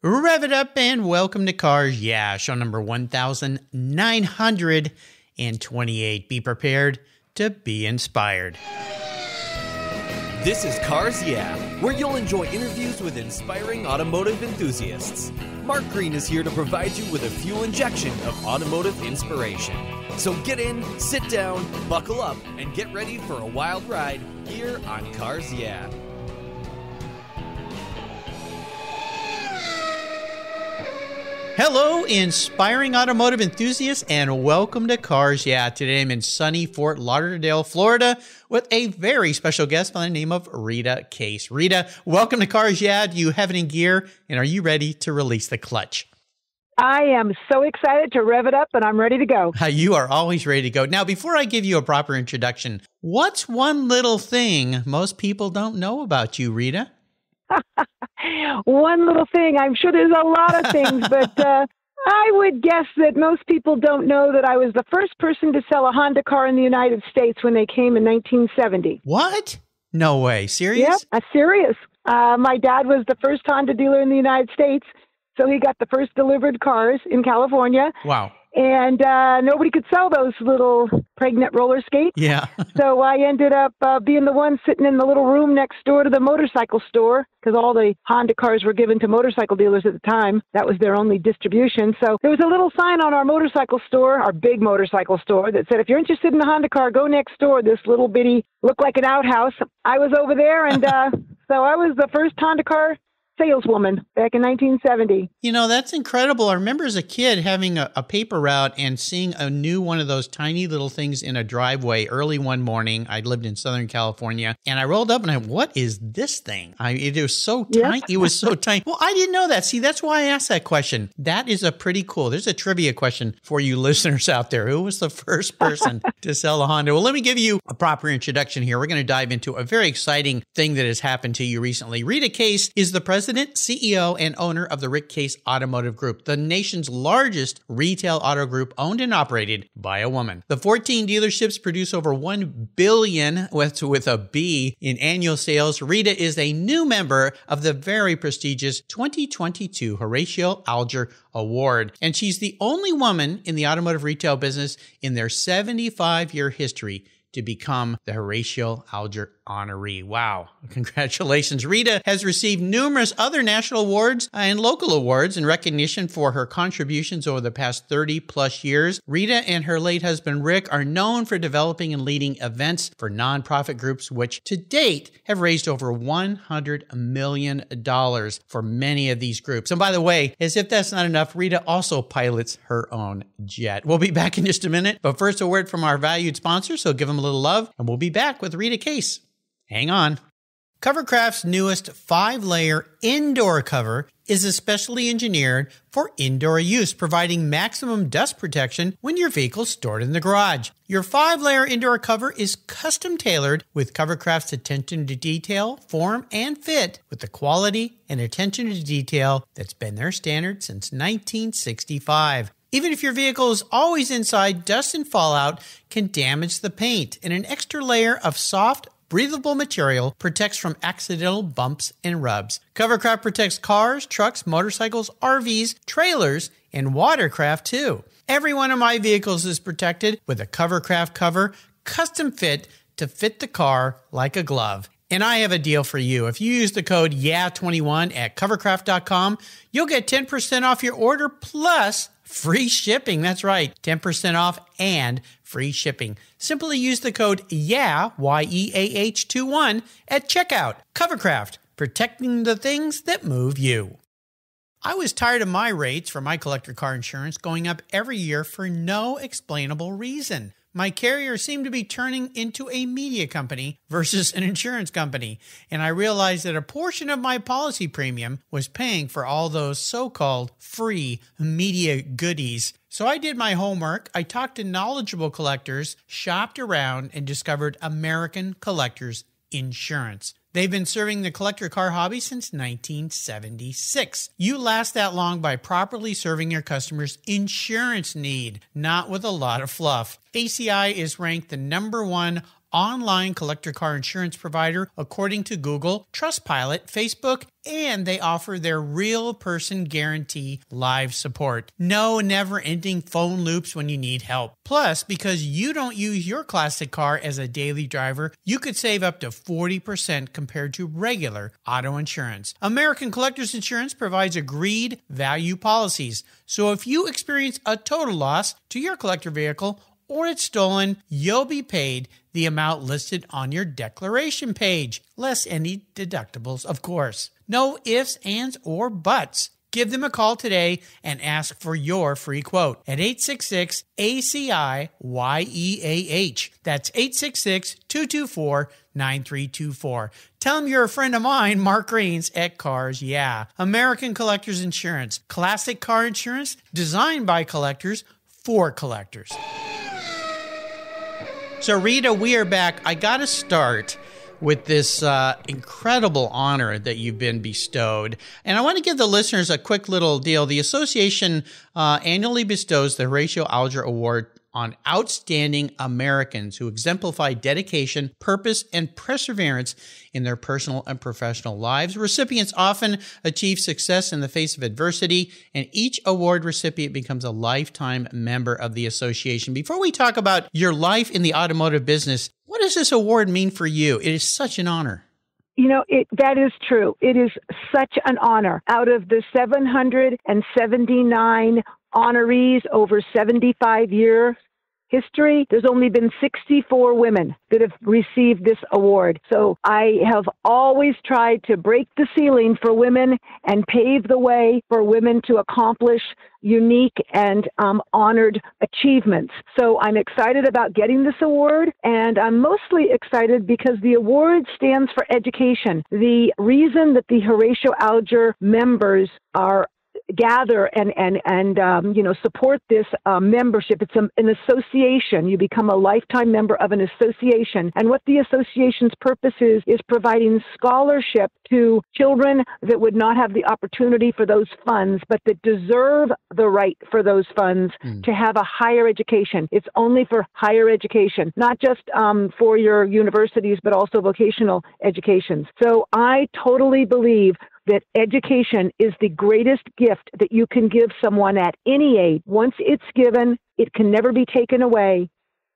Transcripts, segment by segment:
Rev it up and welcome to Cars Yeah, show number 1928. Be prepared to be inspired. This is Cars Yeah, where you'll enjoy interviews with inspiring automotive enthusiasts. Mark Green is here to provide you with a fuel injection of automotive inspiration. So get in, sit down, buckle up, and get ready for a wild ride here on Cars Yeah. Hello, inspiring automotive enthusiasts, and welcome to Cars Yeah. Today I'm in sunny Fort Lauderdale, Florida, with a very special guest by the name of Rita Case. Rita, welcome to Cars Yeah. Do you have it in gear, and are you ready to release the clutch? I am so excited to rev it up, and I'm ready to go. Uh, you are always ready to go. Now, before I give you a proper introduction, what's one little thing most people don't know about you, Rita? One little thing. I'm sure there's a lot of things, but uh, I would guess that most people don't know that I was the first person to sell a Honda car in the United States when they came in 1970. What? No way. Serious? Yep, uh, serious. Uh, my dad was the first Honda dealer in the United States, so he got the first delivered cars in California. Wow and uh, nobody could sell those little pregnant roller skates. Yeah. so I ended up uh, being the one sitting in the little room next door to the motorcycle store because all the Honda cars were given to motorcycle dealers at the time. That was their only distribution. So there was a little sign on our motorcycle store, our big motorcycle store, that said, if you're interested in a Honda car, go next door. This little bitty, looked like an outhouse. I was over there, and uh, so I was the first Honda car saleswoman back in 1970. You know, that's incredible. I remember as a kid having a, a, paper route and seeing a new one of those tiny little things in a driveway early one morning. I lived in Southern California and I rolled up and I, what is this thing? I, it was so tiny. Yep. It was so tiny. Well, I didn't know that. See, that's why I asked that question. That is a pretty cool, there's a trivia question for you listeners out there. Who was the first person to sell a Honda? Well, let me give you a proper introduction here. We're going to dive into a very exciting thing that has happened to you recently. Rita Case is the president president, CEO, and owner of the Rick Case Automotive Group, the nation's largest retail auto group owned and operated by a woman. The 14 dealerships produce over 1 billion with, with a B in annual sales. Rita is a new member of the very prestigious 2022 Horatio Alger Award, and she's the only woman in the automotive retail business in their 75 year history to become the Horatio Alger honoree. Wow. Congratulations. Rita has received numerous other national awards uh, and local awards in recognition for her contributions over the past 30 plus years. Rita and her late husband Rick are known for developing and leading events for nonprofit groups, which to date have raised over $100 million for many of these groups. And by the way, as if that's not enough, Rita also pilots her own jet. We'll be back in just a minute, but first a word from our valued sponsor, so give them a little love, and we'll be back with Rita Case. Hang on. Covercraft's newest five layer indoor cover is especially engineered for indoor use, providing maximum dust protection when your vehicle's stored in the garage. Your five layer indoor cover is custom tailored with Covercraft's attention to detail, form, and fit with the quality and attention to detail that's been their standard since 1965. Even if your vehicle is always inside, dust and fallout can damage the paint, and an extra layer of soft, breathable material protects from accidental bumps and rubs. Covercraft protects cars, trucks, motorcycles, RVs, trailers, and watercraft too. Every one of my vehicles is protected with a Covercraft cover, custom fit to fit the car like a glove. And I have a deal for you. If you use the code YEAH21 at covercraft.com, you'll get 10% off your order plus free shipping. That's right, 10% off and free shipping. Simply use the code YEAH, Y E A H 21 at checkout. Covercraft, protecting the things that move you. I was tired of my rates for my collector car insurance going up every year for no explainable reason my carrier seemed to be turning into a media company versus an insurance company, and I realized that a portion of my policy premium was paying for all those so called free media goodies. So I did my homework. I talked to knowledgeable collectors, shopped around, and discovered American Collectors Insurance. They've been serving the collector car hobby since 1976. You last that long by properly serving your customers' insurance need, not with a lot of fluff. ACI is ranked the number one online collector car insurance provider according to Google, Trustpilot, Facebook, and they offer their real person guarantee live support. No never ending phone loops when you need help. Plus, because you don't use your classic car as a daily driver, you could save up to 40% compared to regular auto insurance. American Collectors Insurance provides agreed value policies. So if you experience a total loss to your collector vehicle, or it's stolen, you'll be paid the amount listed on your declaration page, less any deductibles, of course. No ifs, ands, or buts. Give them a call today and ask for your free quote at 866 ACI YEAH. That's 866 224 9324. Tell them you're a friend of mine, Mark Greens at Cars Yeah. American Collectors Insurance. Classic car insurance designed by collectors for collectors. So, Rita, we are back. I got to start with this uh, incredible honor that you've been bestowed. And I want to give the listeners a quick little deal. The association uh, annually bestows the Horatio Alger Award on outstanding Americans who exemplify dedication, purpose, and perseverance in their personal and professional lives. Recipients often achieve success in the face of adversity, and each award recipient becomes a lifetime member of the association. Before we talk about your life in the automotive business, what does this award mean for you? It is such an honor. You know, it, that is true. It is such an honor. Out of the 779 honorees over 75 years history, there's only been 64 women that have received this award. So I have always tried to break the ceiling for women and pave the way for women to accomplish unique and um, honored achievements. So I'm excited about getting this award, and I'm mostly excited because the award stands for education. The reason that the Horatio Alger members are gather and and and um, you know support this uh, membership. It's a, an association. You become a lifetime member of an association, and what the association's purpose is is providing scholarship to children that would not have the opportunity for those funds, but that deserve the right for those funds mm. to have a higher education. It's only for higher education, not just um, for your universities, but also vocational educations. So I totally believe that education is the greatest gift that you can give someone at any age. Once it's given, it can never be taken away.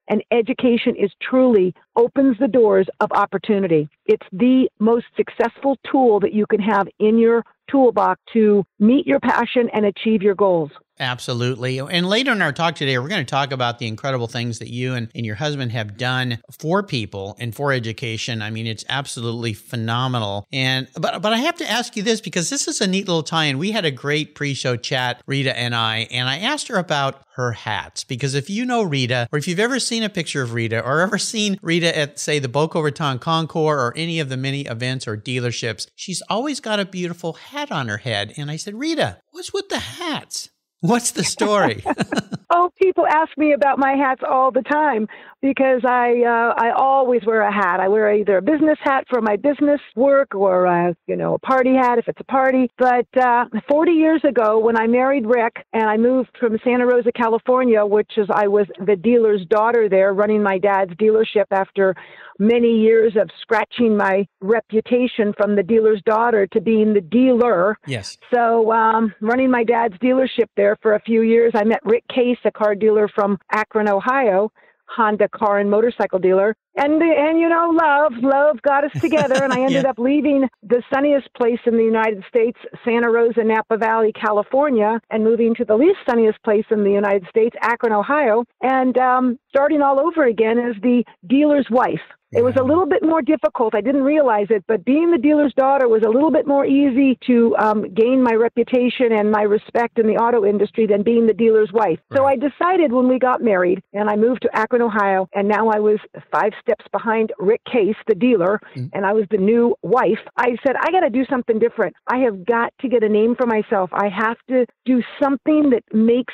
And education is truly opens the doors of opportunity. It's the most successful tool that you can have in your toolbox to meet your passion and achieve your goals. Absolutely. And later in our talk today, we're going to talk about the incredible things that you and, and your husband have done for people and for education. I mean, it's absolutely phenomenal. And but but I have to ask you this because this is a neat little tie-in. We had a great pre-show chat, Rita and I, and I asked her about her hats because if you know Rita, or if you've ever seen a picture of Rita, or ever seen Rita at say the Boca Raton Concours or any of the many events or dealerships, she's always got a beautiful hat on her head. And I said, Rita, what's with the hats? What's the story? oh, people ask me about my hats all the time because I uh, I always wear a hat. I wear either a business hat for my business work or a, you know a party hat if it's a party. But uh, 40 years ago, when I married Rick and I moved from Santa Rosa, California, which is I was the dealer's daughter there, running my dad's dealership after many years of scratching my reputation from the dealer's daughter to being the dealer. Yes. So, um, running my dad's dealership there for a few years, I met Rick A car dealer from Akron, Ohio, Honda car and motorcycle dealer. And and you know, love, love got us together, and I ended yeah. up leaving the sunniest place in the United States, Santa Rosa, Napa Valley, California, and moving to the least sunniest place in the United States, Akron, Ohio, and um, starting all over again as the dealer's wife. It was a little bit more difficult. I didn't realize it, but being the dealer's daughter was a little bit more easy to um, gain my reputation and my respect in the auto industry than being the dealer's wife. Right. So I decided when we got married and I moved to Akron, Ohio, and now I was five steps behind Rick Case, the dealer, mm-hmm. and I was the new wife. I said, I got to do something different. I have got to get a name for myself. I have to do something that makes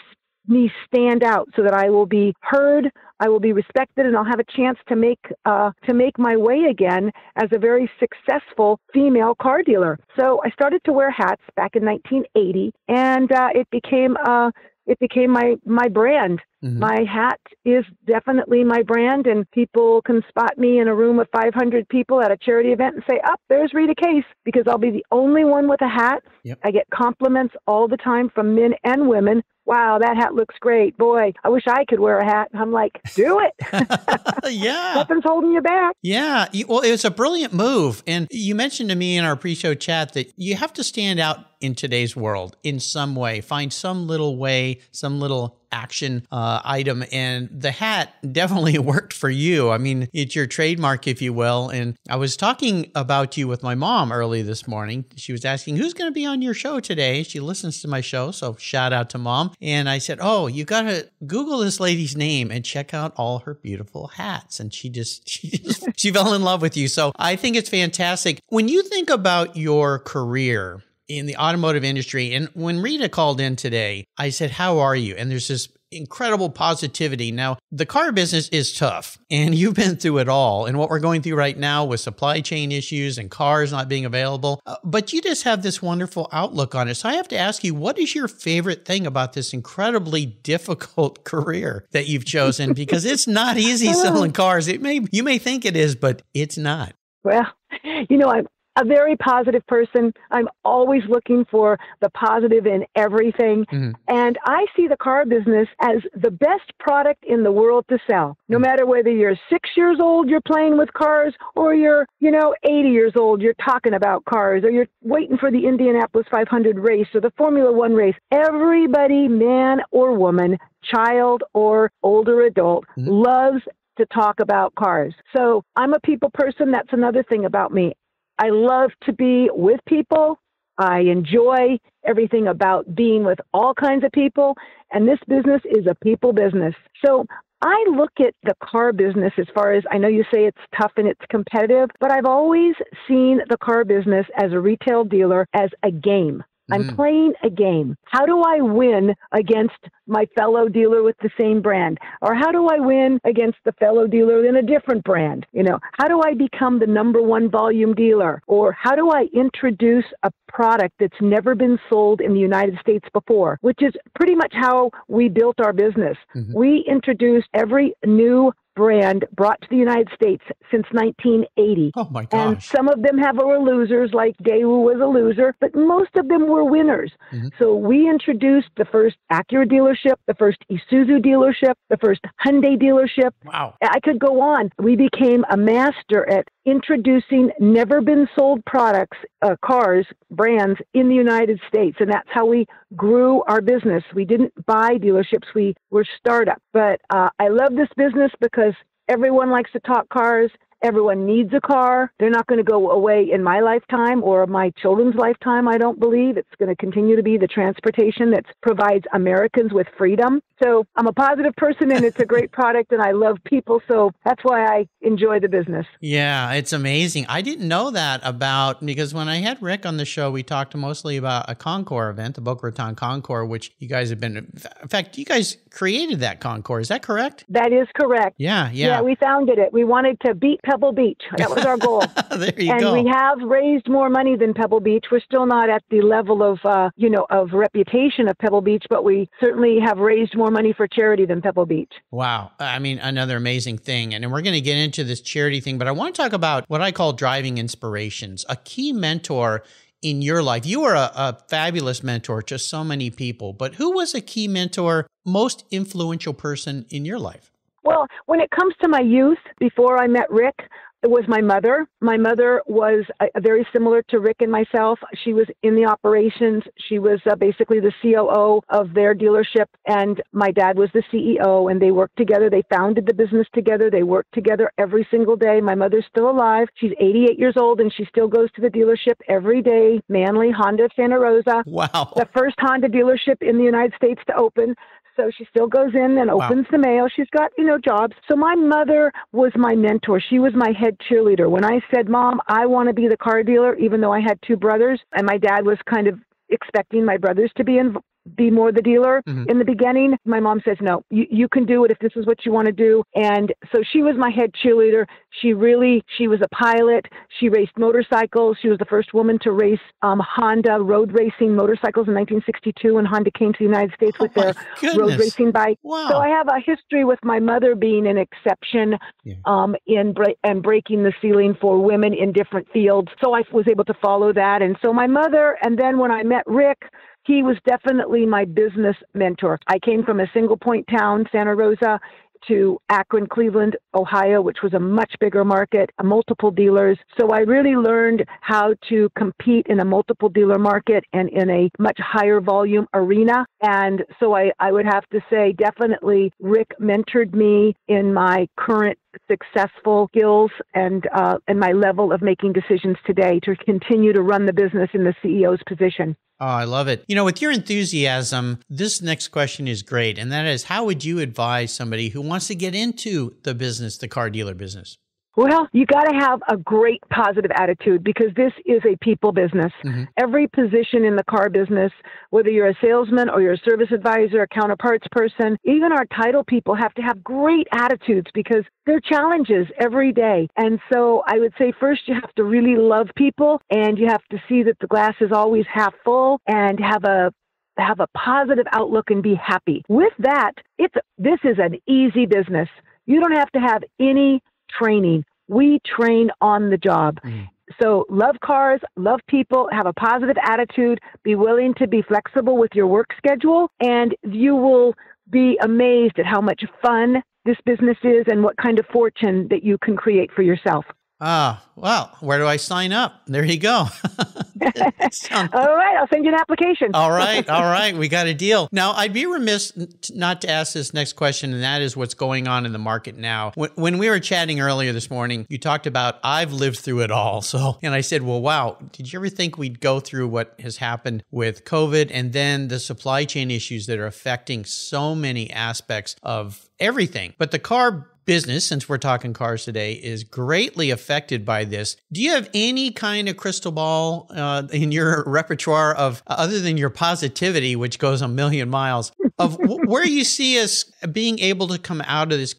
me stand out so that I will be heard, I will be respected, and I'll have a chance to make uh, to make my way again as a very successful female car dealer. So I started to wear hats back in 1980, and uh, it became uh, it became my my brand. Mm-hmm. My hat is definitely my brand, and people can spot me in a room of 500 people at a charity event and say, Up, oh, there's Rita Case, because I'll be the only one with a hat. Yep. I get compliments all the time from men and women wow, that hat looks great. Boy, I wish I could wear a hat. I'm like, do it. yeah. Nothing's holding you back. Yeah. Well, it was a brilliant move. And you mentioned to me in our pre show chat that you have to stand out in today's world in some way, find some little way, some little action uh, item. And the hat definitely worked for you. I mean, it's your trademark, if you will. And I was talking about you with my mom early this morning. She was asking, Who's going to be on your show today? She listens to my show. So shout out to mom. And I said, Oh, you got to Google this lady's name and check out all her beautiful hats. And she just, she just, she fell in love with you. So I think it's fantastic. When you think about your career, in the automotive industry. And when Rita called in today, I said, How are you? And there's this incredible positivity. Now, the car business is tough and you've been through it all. And what we're going through right now with supply chain issues and cars not being available, uh, but you just have this wonderful outlook on it. So I have to ask you, what is your favorite thing about this incredibly difficult career that you've chosen? Because it's not easy selling cars. It may, you may think it is, but it's not. Well, you know, I'm a very positive person. I'm always looking for the positive in everything. Mm-hmm. And I see the car business as the best product in the world to sell. No mm-hmm. matter whether you're six years old, you're playing with cars, or you're, you know, 80 years old, you're talking about cars, or you're waiting for the Indianapolis 500 race or the Formula One race. Everybody, man or woman, child or older adult, mm-hmm. loves to talk about cars. So I'm a people person. That's another thing about me. I love to be with people. I enjoy everything about being with all kinds of people. And this business is a people business. So I look at the car business as far as I know you say it's tough and it's competitive, but I've always seen the car business as a retail dealer as a game. I'm mm. playing a game. How do I win against my fellow dealer with the same brand? Or how do I win against the fellow dealer in a different brand? You know, how do I become the number one volume dealer? Or how do I introduce a product that's never been sold in the United States before? Which is pretty much how we built our business. Mm-hmm. We introduced every new brand brought to the United States since 1980. Oh my gosh. And some of them have were losers, like Daewoo was a loser, but most of them were winners. Mm-hmm. So we introduced the first Acura dealership, the first Isuzu dealership, the first Hyundai dealership. Wow. I could go on. We became a master at introducing never been sold products, uh, cars, brands in the United States. And that's how we grew our business. We didn't buy dealerships, we were startup. But uh, I love this business because everyone likes to talk cars. Everyone needs a car. They're not going to go away in my lifetime or my children's lifetime, I don't believe. It's going to continue to be the transportation that provides Americans with freedom. So I'm a positive person and it's a great product and I love people. So that's why I enjoy the business. Yeah, it's amazing. I didn't know that about because when I had Rick on the show, we talked mostly about a Concours event, the Boca Raton Concours, which you guys have been, in fact, you guys created that Concours. Is that correct? That is correct. Yeah, yeah. Yeah, we founded it. We wanted to beat Pebble Beach. That was our goal. there you and go. we have raised more money than Pebble Beach. We're still not at the level of, uh, you know, of reputation of Pebble Beach, but we certainly have raised more money for charity than Pebble Beach. Wow. I mean, another amazing thing. And we're going to get into this charity thing, but I want to talk about what I call driving inspirations. A key mentor in your life? You are a, a, fabulous mentor to so many people, but who was a key mentor, most influential person in your life? Well, when it comes to my youth, before I met Rick, it was my mother. My mother was uh, very similar to Rick and myself. She was in the operations. She was uh, basically the COO of their dealership, and my dad was the CEO. And they worked together. They founded the business together. They worked together every single day. My mother's still alive. She's 88 years old, and she still goes to the dealership every day. Manly Honda Santa Rosa. Wow. The first Honda dealership in the United States to open so she still goes in and opens wow. the mail. She's got, you know, jobs. So my mother was my mentor. She was my head cheerleader. When I said, Mom, I want to be the car dealer, even though I had two brothers, and my dad was kind of expecting my brothers to be in, be more the dealer mm-hmm. in the beginning. My mom says, no, you, you can do it if this is what you want to do. And so she was my head cheerleader. She really, she was a pilot. She raced motorcycles. She was the first woman to race um, Honda road racing motorcycles in 1962 when Honda came to the United States with oh their goodness. road racing bike. Wow. So I have a history with my mother being an exception yeah. um, in bre- and breaking the ceiling for women in different fields. So I was able to follow that. And so my mother, and then when I met Rick, he was definitely my business mentor. I came from a single point town, Santa Rosa, to Akron, Cleveland, Ohio, which was a much bigger market, multiple dealers. So I really learned how to compete in a multiple dealer market and in a much higher volume arena. And so I, I would have to say, definitely Rick mentored me in my current successful skills and uh, and my level of making decisions today to continue to run the business in the CEO's position. Oh, I love it. You know, with your enthusiasm, this next question is great. And that is how would you advise somebody who wants to get into the business, the car dealer business? Well, you got to have a great positive attitude because this is a people business. Mm-hmm. Every position in the car business, whether you're a salesman or you're a service advisor, a counterparts person, even our title people have to have great attitudes because they're challenges every day. And so I would say first you have to really love people and you have to see that the glass is always half full and have a have a positive outlook and be happy. With that, it's this is an easy business. You don't have to have any training. We train on the job. Mm. So love cars, love people, have a positive attitude, be willing to be flexible with your work schedule, and you will be amazed at how much fun this business is and what kind of fortune that you can create for yourself. Ah, well, where do I sign up? There you go. Sound... all right, I'll send you an application. all right, all right, we got a deal. Now, I'd be remiss not to ask this next question, and that is what's going on in the market now. When, when we were chatting earlier this morning, you talked about I've lived through it all. So, and I said, well, wow, did you ever think we'd go through what has happened with COVID and then the supply chain issues that are affecting so many aspects of everything? But the car business, since we're talking cars today, is greatly affected by this. Do you have any kind of crystal ball uh, in your repertoire of, other than your positivity, which goes a million miles, of w- where you see us being able to come out of this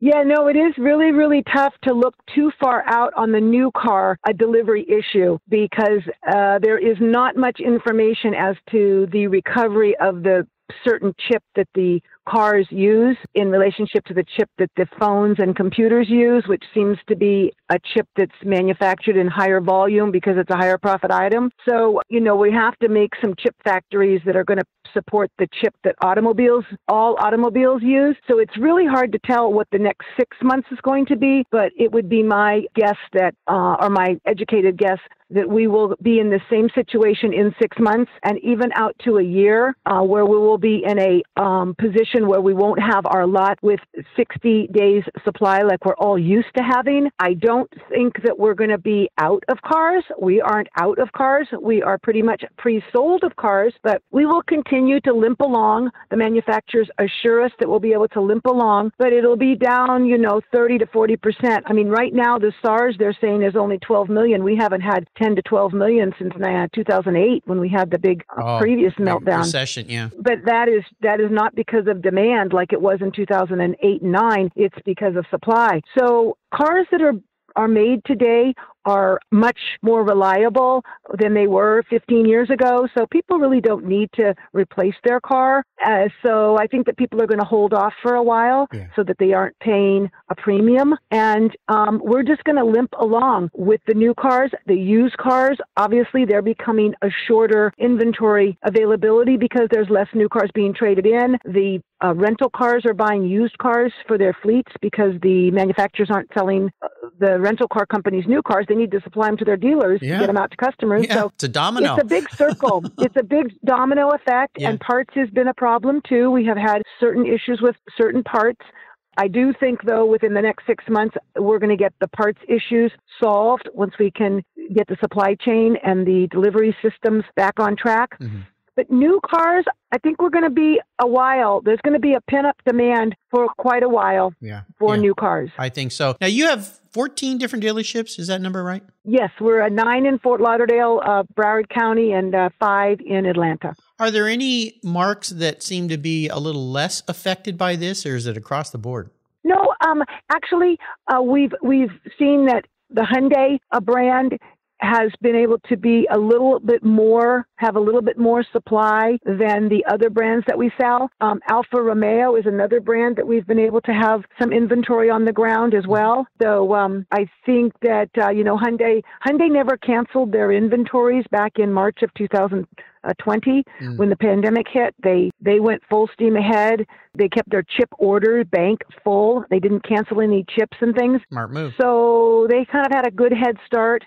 yeah, no, it is really, really tough to look too far out on the new car, a delivery issue, because uh, there is not much information as to the recovery of the certain chip that the cars use in relationship to the chip that the phones and computers use, which seems to be a chip that's manufactured in higher volume because it's a higher profit item. So, you know, we have to make some chip factories that are going to support the chip that automobiles, all automobiles use. So it's really hard to tell what the next six months is going to be, but it would be my guess that, uh, or my educated guess, that we will be in the same situation in six months and even out to a year uh, where we will be in a um, position where we won't have our lot with 60 days supply like we're all used to having. I don't think that we're going to be out of cars. We aren't out of cars. We are pretty much pre sold of cars, but we will continue to limp along. The manufacturers assure us that we'll be able to limp along, but it'll be down, you know, 30 to 40%. I mean, right now, the SARS they're saying is only 12 million. We haven't had 10 to 12 million since uh, 2008 when we had the big oh, previous meltdown recession. Yeah, but that is that is not because of demand like it was in 2008 and 9. It's because of supply. So cars that are are made today are much more reliable than they were 15 years ago. So people really don't need to replace their car. Uh, so I think that people are going to hold off for a while yeah. so that they aren't paying a premium. And um, we're just going to limp along with the new cars. The used cars, obviously, they're becoming a shorter inventory availability because there's less new cars being traded in. The uh, rental cars are buying used cars for their fleets because the manufacturers aren't selling uh, the rental car companies new cars. They need to supply them to their dealers yeah. to get them out to customers. Yeah, so it's a domino. It's a big circle. it's a big domino effect, yeah. and parts has been a problem too. We have had certain issues with certain parts. I do think, though, within the next six months, we're going to get the parts issues solved once we can get the supply chain and the delivery systems back on track. Mm-hmm. But new cars, I think we're going to be a while. There's going to be a pin up demand for quite a while yeah. for yeah. new cars. I think so. Now, you have 14 different dealerships. Is that number right? Yes, we're a nine in Fort Lauderdale, uh, Broward County, and uh, five in Atlanta. Are there any marques that seem to be a little less affected by this, or is it across the board? No, um, actually, uh, we've we've seen that the Hyundai a brand has been able to be a little bit more, have a little bit more supply than the other brands that we sell. Um, Alfa Romeo is another brand that we've been able to have some inventory on the ground as well. So um, I think that uh, you know Hyundai Hyundai never canceled their inventories back in March of 2020 mm. when the pandemic hit. They they went full steam ahead. They kept their chip order bank full. They didn't cancel any chips and things. Smart move. So they kind of had a good head start.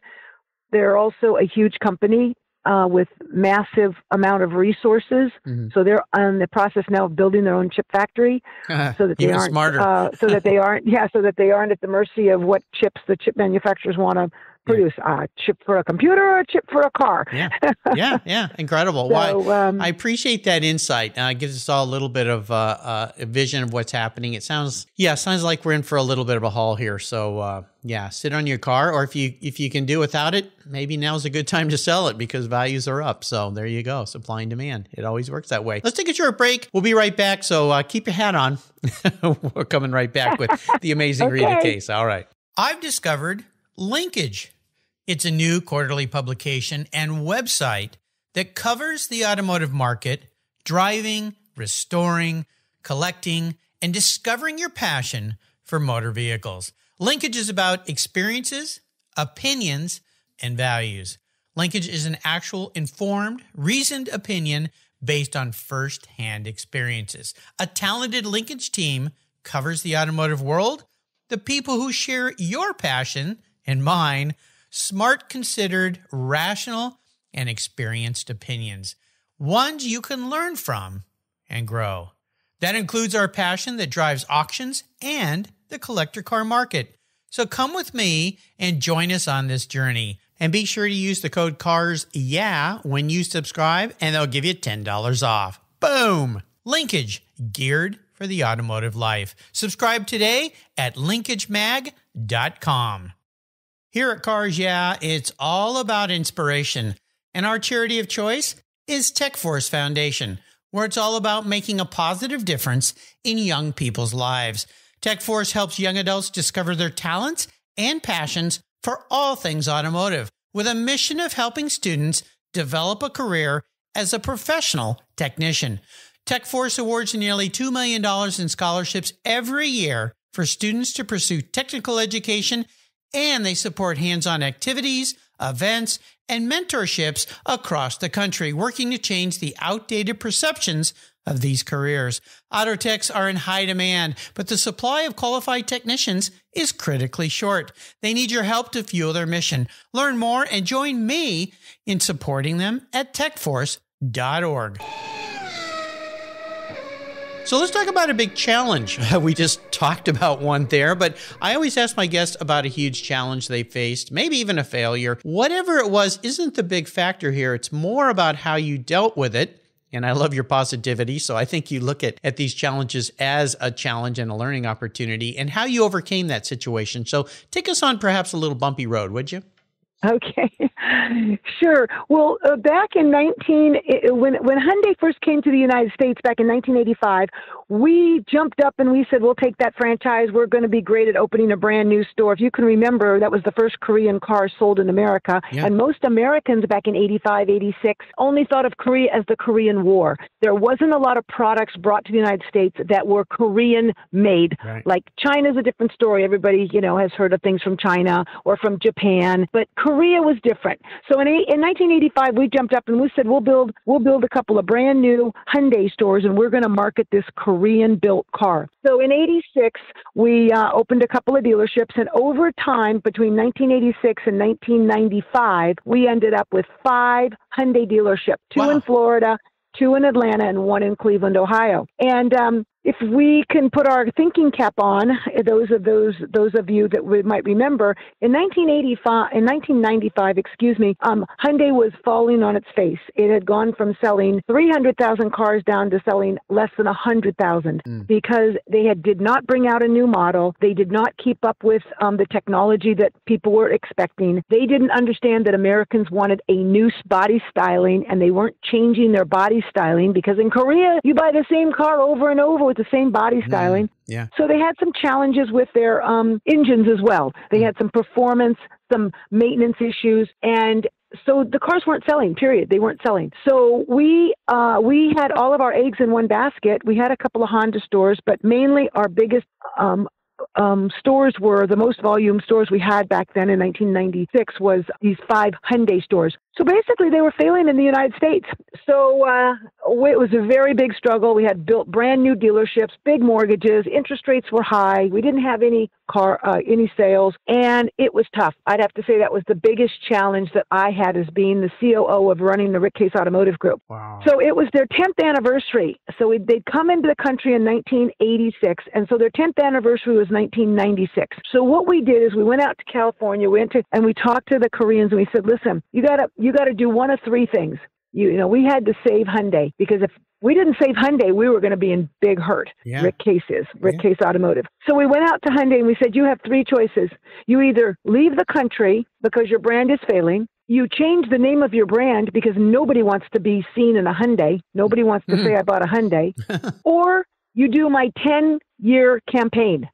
They're also a huge company uh, with massive amount of resources. Mm-hmm. So they're in the process now of building their own chip factory, so that they aren't smarter. Uh, so that they aren't yeah, so that they aren't at the mercy of what chips the chip manufacturers want to produce a chip for a computer or a chip for a car. yeah, yeah, yeah, incredible. So, well, um, I appreciate that insight. Uh, it gives us all a little bit of uh, uh, a vision of what's happening. It sounds, yeah, sounds like we're in for a little bit of a haul here. So, uh, yeah, sit on your car, or if you if you can do without it, maybe now's a good time to sell it because values are up. So there you go, supply and demand. It always works that way. Let's take a short break. We'll be right back. So uh, keep your hat on. we're coming right back with the amazing okay. Rita Case. All right. I've discovered linkage it's a new quarterly publication and website that covers the automotive market, driving, restoring, collecting, and discovering your passion for motor vehicles. Linkage is about experiences, opinions, and values. Linkage is an actual informed, reasoned opinion based on first hand experiences. A talented linkage team covers the automotive world, the people who share your passion and mine smart, considered, rational, and experienced opinions, ones you can learn from and grow. That includes our passion that drives auctions and the collector car market. So come with me and join us on this journey. And be sure to use the code CARS yeah when you subscribe, and they'll give you $10 off. Boom! Linkage, geared for the automotive life. Subscribe today at linkagemag.com. Here at Cars Yeah, it's all about inspiration. And our charity of choice is TechForce Foundation, where it's all about making a positive difference in young people's lives. TechForce helps young adults discover their talents and passions for all things automotive, with a mission of helping students develop a career as a professional technician. TechForce awards nearly $2 million in scholarships every year for students to pursue technical education and they support hands on activities, events, and mentorships across the country, working to change the outdated perceptions of these careers. Auto techs are in high demand, but the supply of qualified technicians is critically short. They need your help to fuel their mission. Learn more and join me in supporting them at techforce.org. So let's talk about a big challenge. we just talked about one there, but I always ask my guests about a huge challenge they faced, maybe even a failure. Whatever it was isn't the big factor here. It's more about how you dealt with it. And I love your positivity. So I think you look at, at these challenges as a challenge and a learning opportunity and how you overcame that situation. So take us on perhaps a little bumpy road, would you? Okay, sure. Well, uh, back in 19 when when Hyundai first came to the United States back in 1985, we jumped up and we said we'll take that franchise. We're going to be great at opening a brand new store. If you can remember, that was the first Korean car sold in America, yeah. and most Americans back in 85, 86 only thought of Korea as the Korean War. There wasn't a lot of products brought to the United States that were Korean made. Right. Like China's a different story. Everybody, you know, has heard of things from China or from Japan, but Korea was different. So in, in 1985, we jumped up and we said we'll build we'll build a couple of brand new Hyundai stores and we're going to market this Korean built car. So in 86, we uh, opened a couple of dealerships, and over time, between 1986 and 1995, we ended up with five Hyundai dealerships, two wow. in Florida, two in Atlanta, and one in Cleveland, Ohio. And um, if we can put our thinking cap on, those of those those of you that we might remember, in 1985, in 1995, excuse me, um, Hyundai was falling on its face. It had gone from selling 300,000 cars down to selling less than 100,000 mm. because they had did not bring out a new model. They did not keep up with um, the technology that people were expecting. They didn't understand that Americans wanted a new body styling, and they weren't changing their body styling because in Korea you buy the same car over and over with the same body mm. styling. Mm. Yeah. So they had some challenges with their um, engines as well. They had some performance, some maintenance issues, and so the cars weren't selling period they weren't selling so we uh, we had all of our eggs in one basket we had a couple of honda stores but mainly our biggest um, um, stores were the most volume stores we had back then in 1996 was these five Hyundai stores. So basically, they were failing in the United States. So uh, it was a very big struggle. We had built brand new dealerships, big mortgages, interest rates were high. We didn't have any car, uh, any sales, and it was tough. I'd have to say that was the biggest challenge that I had as being the COO of running the Rick Case Automotive Group. Wow. So it was their 10th anniversary. So we, they'd come into the country in 1986, and so their 10th anniversary was 1996. So what we did is we went out to California, went to, and we talked to the Koreans, and we said, "Listen, you got to." You got to do one of three things. You, you know, we had to save Hyundai because if we didn't save Hyundai, we were going to be in big hurt. Yeah. Rick Cases, Rick yeah. Case Automotive. So we went out to Hyundai and we said, you have three choices. You either leave the country because your brand is failing. You change the name of your brand because nobody wants to be seen in a Hyundai. Nobody wants to say mm-hmm. I bought a Hyundai. or you do my 10 year campaign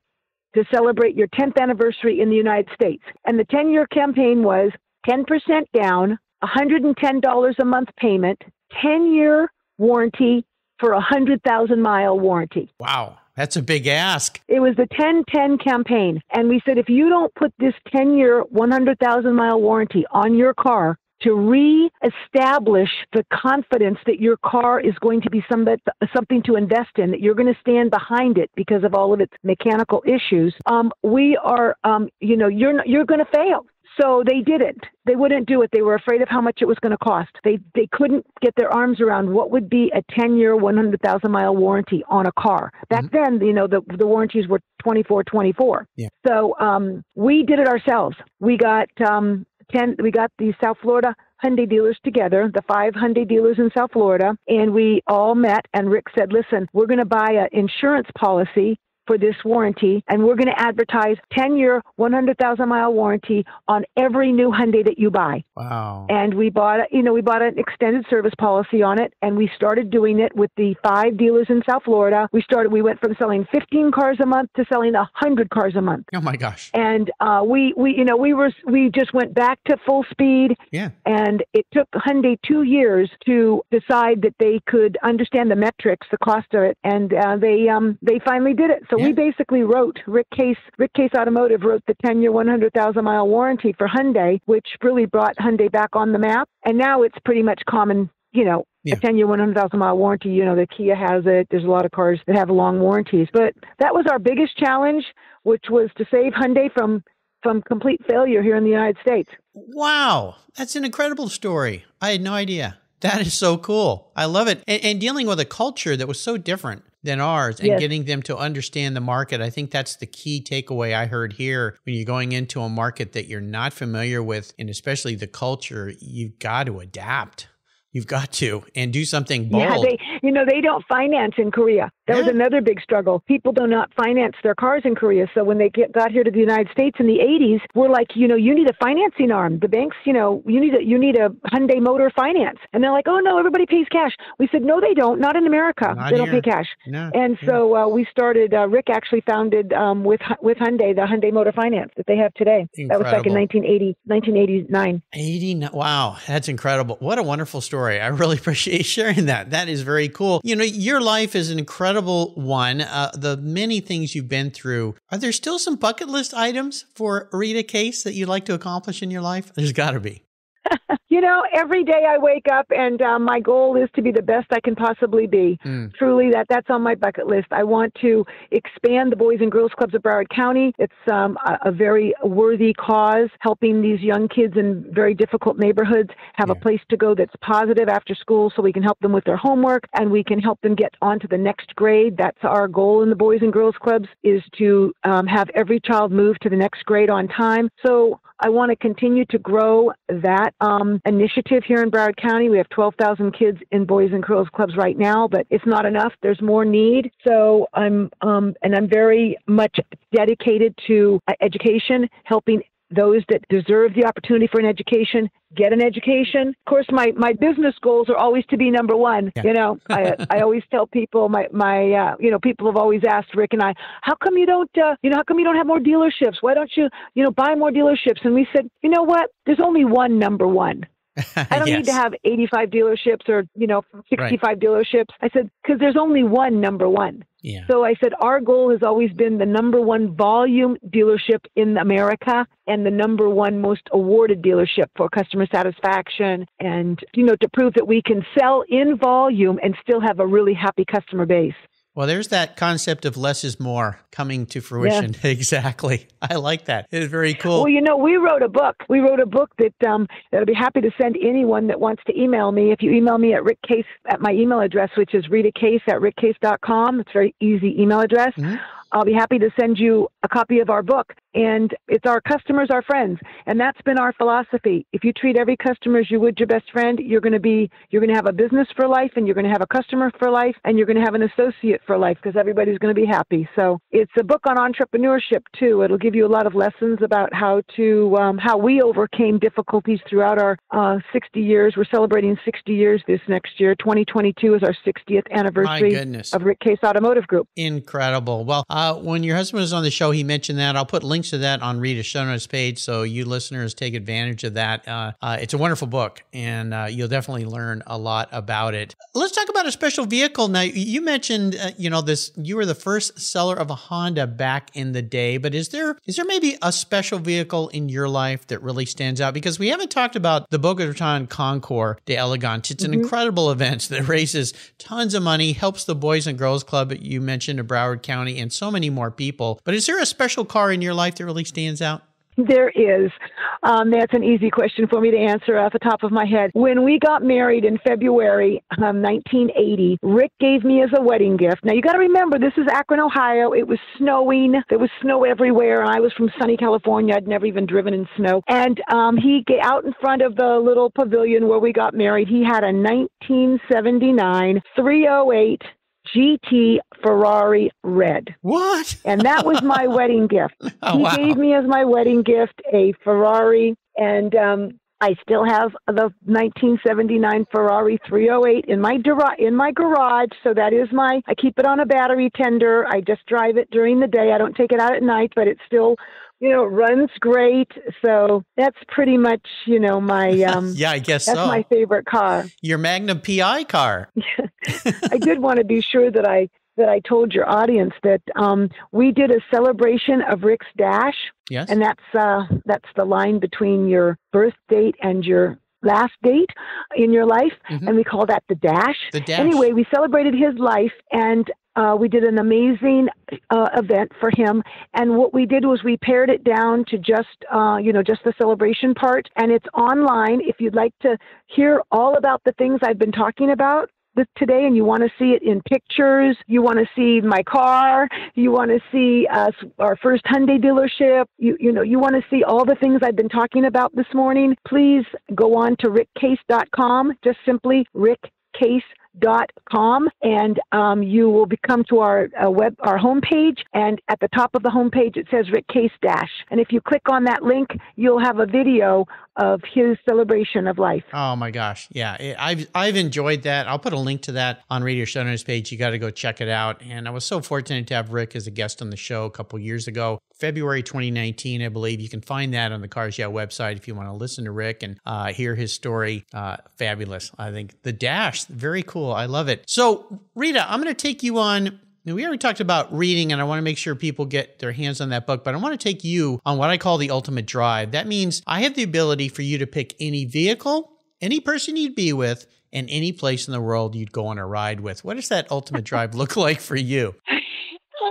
to celebrate your 10th anniversary in the United States. And the 10 year campaign was 10% down, $110 a month payment, 10 year warranty for a 100,000 mile warranty. Wow. That's a big ask. It was the 1010 campaign. And we said, if you don't put this 10 year, 100,000 mile warranty on your car to re-establish the confidence that your car is going to be some, something to invest in, that you're going to stand behind it because of all of its mechanical issues, um, we are, um, you know, you're, you're going to fail. So they didn't. They wouldn't do it. They were afraid of how much it was going to cost. They they couldn't get their arms around what would be a 10-year, 100,000 mile warranty on a car. Back mm-hmm. then, you know, the the warranties were 24 24. Yeah. So um, we did it ourselves. We got um, 10 we got the South Florida Hyundai dealers together, the five Hyundai dealers in South Florida, and we all met. And Rick said, "Listen, we're going to buy an insurance policy for this warranty, and we're going to advertise 10 year, 100,000 mile warranty on every new Hyundai that you buy. Wow. And we bought, you know, we bought an extended service policy on it, and we started doing it with the five dealers in South Florida. We started, we went from selling 15 cars a month to selling 100 cars a month. Oh my gosh. And uh, we, we, you know, we were, we just went back to full speed. Yeah. And it took Hyundai two years to decide that they could understand the metrics, the cost of it, and uh, they, um, they finally did it. So yeah. we basically wrote Rick Case. Rick Case Automotive wrote the 10-year, 100,000 mile warranty for Hyundai, which really brought Hyundai back on the map. And now it's pretty much common. You know, yeah. a 10 year, 100,000 mile warranty. You know, the Kia has it. There's a lot of cars that have long warranties. But that was our biggest challenge, which was to save Hyundai from from complete failure here in the United States. Wow, that's an incredible story. I had no idea. That is so cool. I love it. And, and dealing with a culture that was so different than ours and yes. getting them to understand the market. I think that's the key takeaway I heard here. When you're going into a market that you're not familiar with, and especially the culture, you've got to adapt. You've got to and do something bold. Yeah, they, you know, they don't finance in Korea. That yeah. was another big struggle. People do not finance their cars in Korea. So when they get, got here to the United States in the 80s, we're like, you know, you need a financing arm. The banks, you know, you need a you need a Hyundai Motor Finance, and they're like, oh no, everybody pays cash. We said, no, they don't. Not in America. Not they don't pay cash. No. And so uh, we started. Uh, Rick actually founded um, with with Hyundai the Hyundai Motor Finance that they have today. Incredible. That was back in 1980, 1989. 89. Wow, that's incredible. What a wonderful story. I really appreciate sharing that. That is very cool. You know, your life is an incredible one uh, the many things you've been through, are there still some bucket list items for Rita Case that you'd like to accomplish in your life? There's got to be. You know, every day I wake up and uh, my goal is to be the best I can possibly be. Mm. Truly, that that's on my bucket list. I want to expand the Boys and Girls Clubs of Broward County. It's um, a, a very worthy cause, helping these young kids in very difficult neighborhoods have a place to go that's positive after school, so we can help them with their homework and we can help them get on to the next grade. That's our goal in the Boys and Girls Clubs is to um, have every child move to the next grade on time. So I want to continue to grow that um, initiative here in Broward County. We have 12,000 kids in Boys and Girls Clubs right now, but it's not enough. There's more need. So I'm, um, and I'm very much dedicated to uh, education, helping those that deserve the opportunity for an education get an education. Of course, my, my business goals are always to be number one. Yeah. You know, I, I always tell people my, my, uh, you know, people have always asked Rick and I, how come you don't, uh, you know, how come you don't have more dealerships? Why don't you, you know, buy more dealerships? And we said, you know what? There's only one number one. I don't need to have 85 dealerships or, you know, 65 dealerships. I said, because there's only one number one. Yeah. So I said, our goal has always been the number one volume dealership in America and the number one most awarded dealership for customer satisfaction and, you know, to prove that we can sell in volume and still have a really happy customer base. Well, there's that concept of less is more coming to fruition. exactly. I like that. It's very cool. Well, you know, we wrote a book. We wrote a book that um, that I'd be happy to send anyone that wants to email me. If you email me at Rick Case at my email address, which is Rita Case at rickcase.com. It's a very easy email address. Mhm. I'll be happy to send you a copy of our book. And it's our customers, our friends. And that's been our philosophy. If you treat every customer as you would your best friend, you're going to be, you're going to have a business for life and you're going to have a customer for life and you're going to have an associate for life because everybody's going to be happy. So it's a book on entrepreneurship too. It'll give you a lot of lessons about how to, um, how we overcame difficulties throughout our uh, 60 years. We're celebrating 60 years this next year. 2022 is our 60th My anniversary of Rick Case Automotive Group. Incredible. Well, uh, when your husband was on the show, he mentioned that. I'll put links to that on Rita's show notes page, so you listeners take advantage of that. Uh, uh, it's a wonderful book, and uh, you'll definitely learn a lot about it. Let's talk about a special vehicle. Now, you mentioned, uh, you know, this. You were the first seller of a Honda back in the day, but is there is there maybe a special vehicle in your life that really stands out? Because we haven't talked about the Boca Raton Concours de Elegance. It's an incredible event that raises tons of money, helps the Boys and Girls Club that you mentioned in Broward County, and so many more people. But is there a special car in your life that really stands out? There is. Um, that's an easy question for me to answer off the top of my head. When we got married in February um, 1980, Rick gave me as a wedding gift. Now, you got to remember, this is Akron, Ohio. It was snowing. There was snow everywhere. And I was from sunny California. I'd never even driven in snow. And um, he, out in front of the little pavilion where we got married, he had a 1979 308 GT Ferrari red. What? And that was my wedding gift. Oh, he wow. gave me as my wedding gift a Ferrari, and um, I still have the 1979 Ferrari 308 in my dura- in my garage. So that is my. I keep it on a battery tender. I just drive it during the day. I don't take it out at night, but it's still, you know, runs great. So that's pretty much, you know, my. Um, yeah, I guess That's so. my favorite car. Your Magnum PI car. I did want to be sure that I that I told your audience that um, we did a celebration of Rick's Dash, Yes. and that's uh, that's the line between your birth date and your last date in your life, Mhm. and we call that the Dash. the dash. Anyway, we celebrated his life and. Uh, we did an amazing uh, event for him, and what we did was we pared it down to just, uh, you know, just the celebration part, and it's online. If you'd like to hear all about the things I've been talking about, today and you want to see it in pictures, you want to see my car, you want to see us, our first Hyundai dealership, you, you know, you want to see all the things I've been talking about this morning, please go on to rickcase.com, just simply rickcase.com, and um, you will become to our uh, web, our homepage, and at the top of the homepage it says Rick Case Dash, and if you click on that link, you'll have a video of his celebration of life. Oh my gosh, yeah, I've I've enjoyed that. I'll put a link to that on Rita's Show Notes page. You got to go check it out. And I was so fortunate to have Rick as a guest on the show a couple years ago, February 2019, I believe. You can find that on the Cars Yeah website if you want to listen to Rick and uh, hear his story. Uh, fabulous, I think. The Dash, very cool. I love it. So Rita, I'm going to take you on now, we already talked about reading, and I want to make sure people get their hands on that book, but I want to take you on what I call the ultimate drive. That means I have the ability for you to pick any vehicle, any person you'd be with, and any place in the world you'd go on a ride with. What does that ultimate drive look like for you?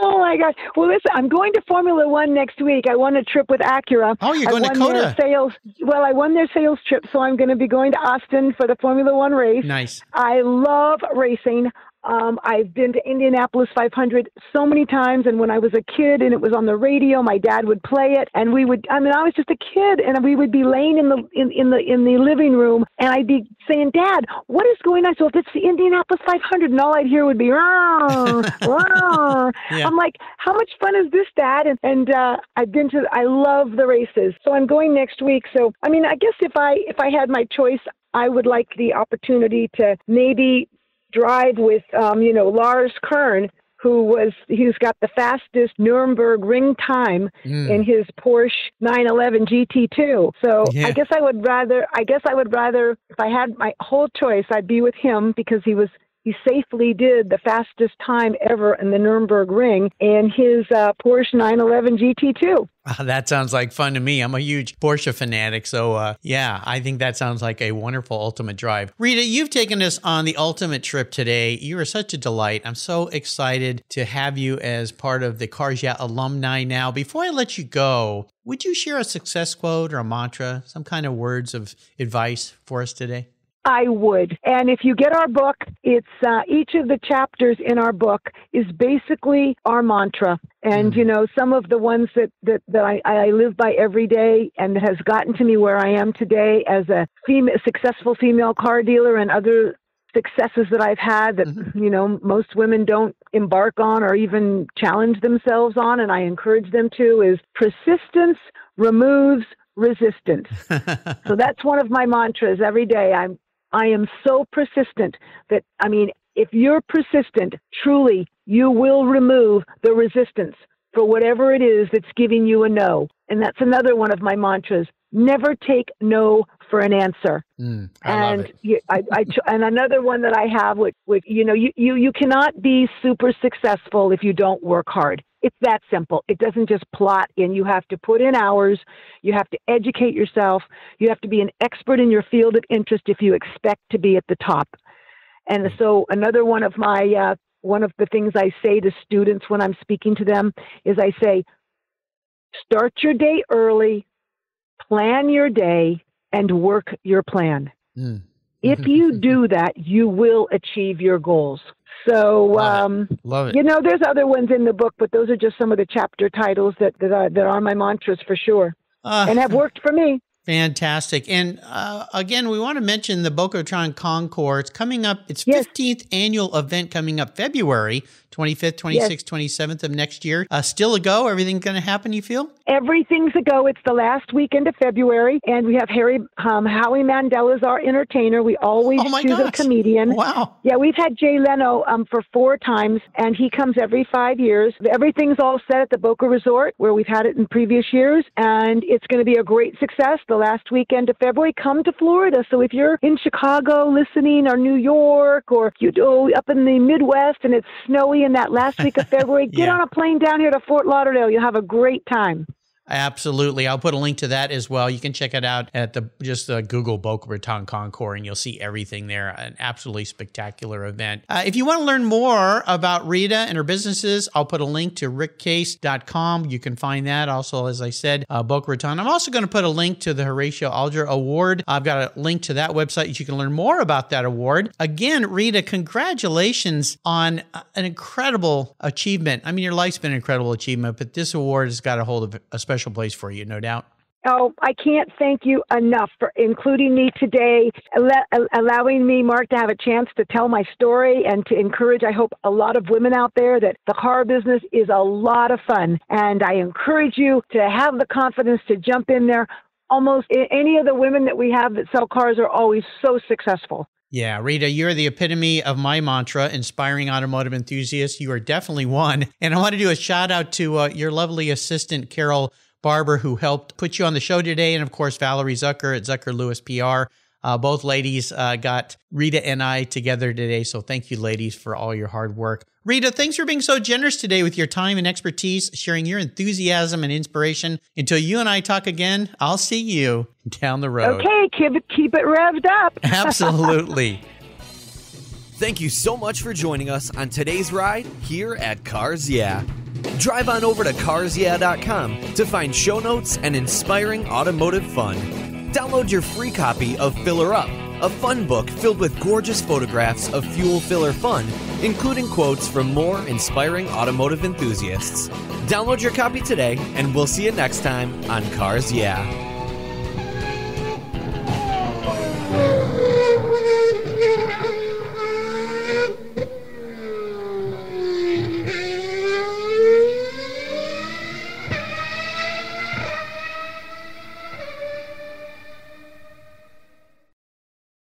Oh my gosh! Well, listen, I'm going to Formula One next week. I won a trip with Acura. Oh, you're going I to won Their sales. Well, I won their sales trip, so I'm going to be going to Austin for the Formula One race. Nice. I love racing. Um, I've been to Indianapolis 500 so many times, and when I was a kid and it was on the radio, my dad would play it, and we would. I mean, I was just a kid, and we would be laying in the in, in the in the living room, and I'd be saying, "Dad, what is going on?" So if it's the Indianapolis 500, and all I'd hear would be, "Rawr, rawr." Yeah. I'm like, "How much fun is this, Dad?" And and uh, I've been to. I love the races, so I'm going next week. So I mean, I guess if I if I had my choice, I would like the opportunity to maybe drive with, um, you know, Lars Kern, who was he's got the fastest Nürburgring time Mm. in his Porsche 911 GT2. So Yeah. I guess I would rather I guess I would rather if I had my whole choice, I'd be with him because he was he safely did the fastest time ever in the Nürburgring in his uh, Porsche 911 GT2. Ah, that sounds like fun to me. I'm a huge Porsche fanatic. So, uh, yeah, I think that sounds like a wonderful ultimate drive. Rita, you've taken us on the ultimate trip today. You are such a delight. I'm so excited to have you as part of the Cars Yeah alumni now. Before I let you go, would you share a success quote or a mantra, some kind of words of advice for us today? I would. And if you get our book, it's uh, each of the chapters in our book is basically our mantra. And, you know, some of the ones that, that, that I, I live by every day and that has gotten to me where I am today as a female, successful female car dealer and other successes that I've had that, you know, most women don't embark on or even challenge themselves on. And I encourage them to is persistence removes resistance. So that's one of my mantras every day. I'm I am so persistent that I mean, if you're persistent, truly you will remove the resistance for whatever it is that's giving you a no. And that's another one of my mantras. Never take no for an answer. Mm, I love and it. you, I, I, and another one that I have, which, which you know, you, you, you cannot be super successful if you don't work hard. It's that simple. It doesn't just plot in. You have to put in hours. You have to educate yourself. You have to be an expert in your field of interest if you expect to be at the top. And so another one of my uh, one of the things I say to students when I'm speaking to them is I say, start your day early, plan your day, and work your plan. Mm. If you do that, you will achieve your goals. So, Love um, Love it. you know, there's other ones in the book, but those are just some of the chapter titles that that are, that are my mantras for sure, Uh, and have worked for me. Fantastic. And uh, again, we want to mention the Boca Raton Concours. Coming up, its Yes. 15th annual event coming up February 25th, 26th, Yes. 27th of next year. Uh, still a go? Everything's going to happen, you feel? Everything's a go. It's the last weekend of February, and we have Harry um, Howie Mandel is our entertainer. We always Oh choose a comedian. Wow. Yeah, we've had Jay Leno um, for four times, and he comes every five years. Everything's all set at the Boca Resort, where we've had it in previous years, and it's going to be a great success the last weekend of February. Come to Florida. So if you're in Chicago listening, or New York, or you go up in the Midwest and it's snowy in that last week of February, get Yeah. on a plane down here to Fort Lauderdale. You'll have a great time. Absolutely. I'll put a link to that as well. You can check it out at the just uh, Google Boca Raton Concours and you'll see everything there. An absolutely spectacular event. Uh, if you want to learn more about Rita and her businesses, I'll put a link to rickcase.com. You can find that. Also, as I said, uh, Boca Raton. I'm also going to put a link to the Horatio Alger Award. I've got a link to that website. You can learn more about that award. Again, Rita, congratulations on uh, an incredible achievement. I mean, your life's been an incredible achievement, but this award has got a hold of a special place for you, no doubt. Oh, I can't thank you enough for including me today, al- allowing me, Mark, to have a chance to tell my story and to encourage, I hope, a lot of women out there that the car business is a lot of fun. And I encourage you to have the confidence to jump in there. Almost any of the women that we have that sell cars are always so successful. Yeah, Rita, you're the epitome of my mantra, inspiring automotive enthusiasts. You are definitely one. And I want to do a shout out to uh, your lovely assistant, Carol Barber, who helped put you on the show today. And of course, Valerie Zucker at Zucker Lewis PR. Uh, both ladies uh, got Rita and I together today. So thank you, ladies, for all your hard work. Rita, thanks for being so generous today with your time and expertise, sharing your enthusiasm and inspiration. Until you and I talk again, I'll see you down the road. Okay, keep it, keep it revved up. Absolutely. Thank you so much for joining us on today's ride here at Cars Yeah. Drive on over to carsyeah.com to find show notes and inspiring automotive fun. Download your free copy of Filler Up, a fun book filled with gorgeous photographs of fuel filler fun, including quotes from more inspiring automotive enthusiasts. Download your copy today, and we'll see you next time on Cars Yeah! Yeah.